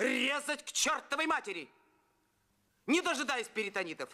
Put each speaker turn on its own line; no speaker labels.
резать к чертовой матери, не дожидаясь перитонитов.